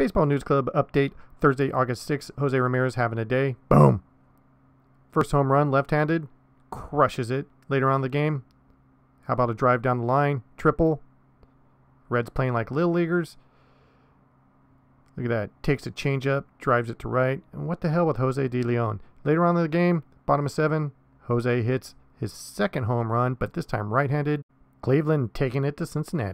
Baseball News Club update Thursday, August 6th. Jose Ramirez having a day. Boom. First home run, left handed. Crushes it later on the game. How about a drive down the line? Triple. Reds playing like little leaguers. Look at that. Takes a changeup, drives it to right. And what the hell with Jose De Leon? Later on in the game, bottom of seven, Jose hits his second home run, but this time right handed. Cleveland taking it to Cincinnati.